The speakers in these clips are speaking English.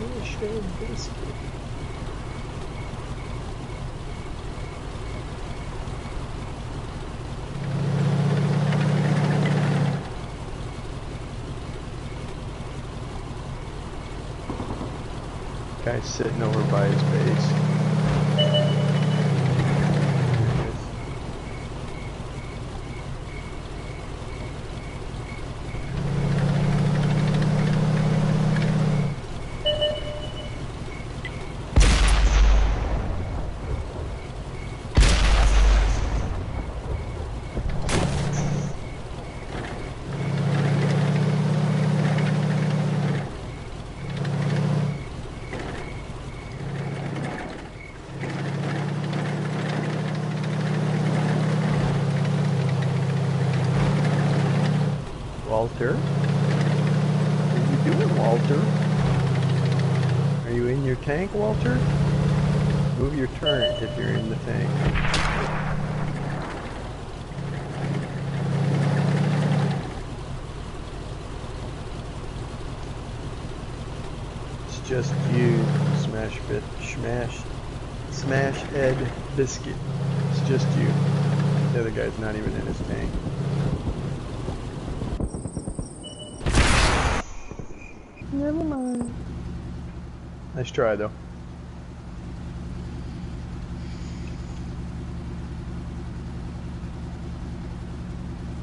Smash head biscuit. Guy's sitting over by his base. Walter? What are you doing, Walter? Are you in your tank, Walter? Move your turret if you're in the tank. It's just you, smash bit, smash, smash head biscuit. It's just you. The other guy's not even in his tank. Nice try, though.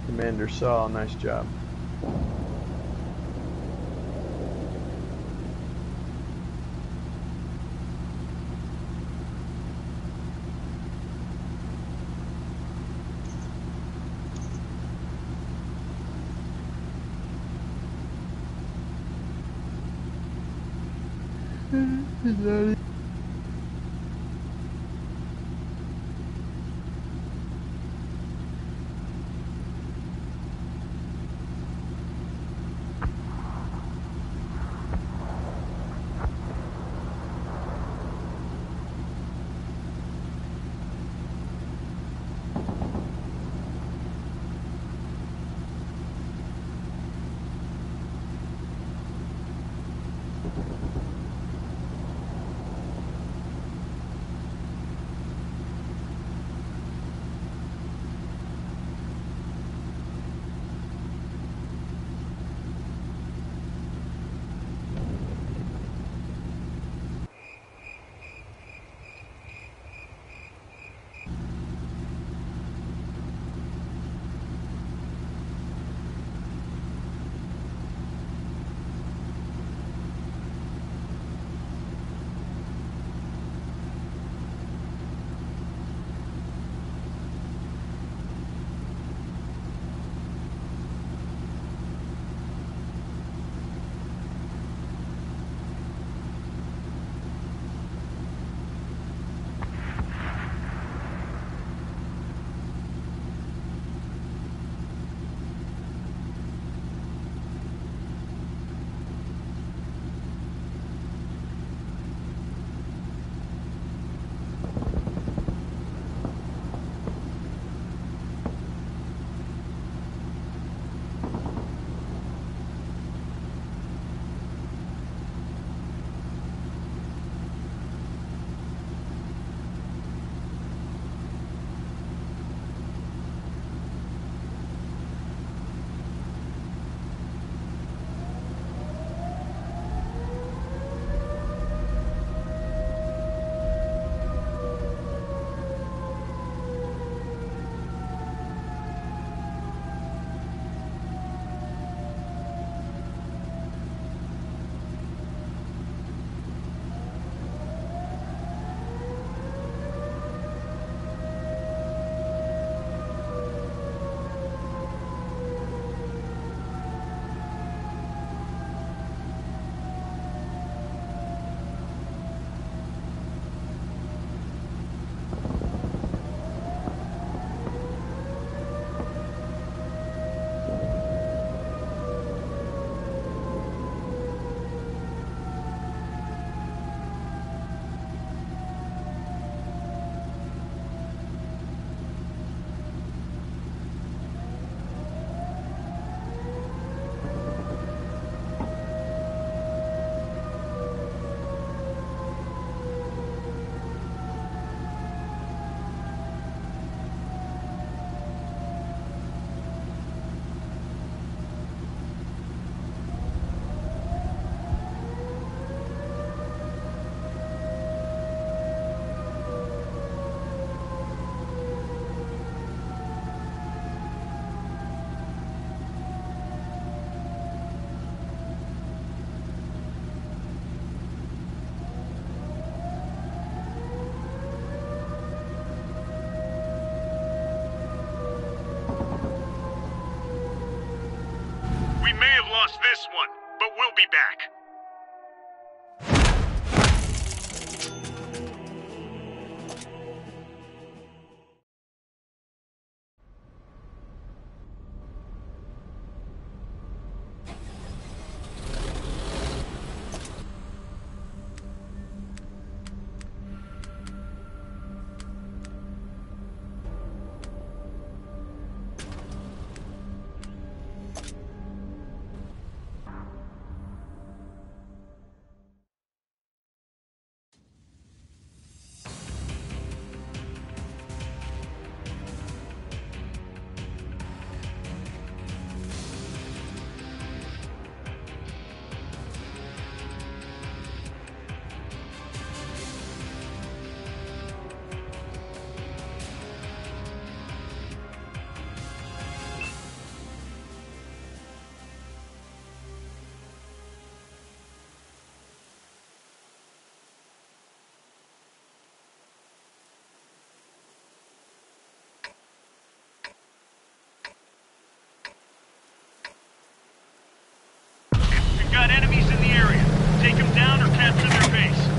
Commander Saw, nice job. This one, but we'll be back. We've got enemies in the area. Take them down or capture their base.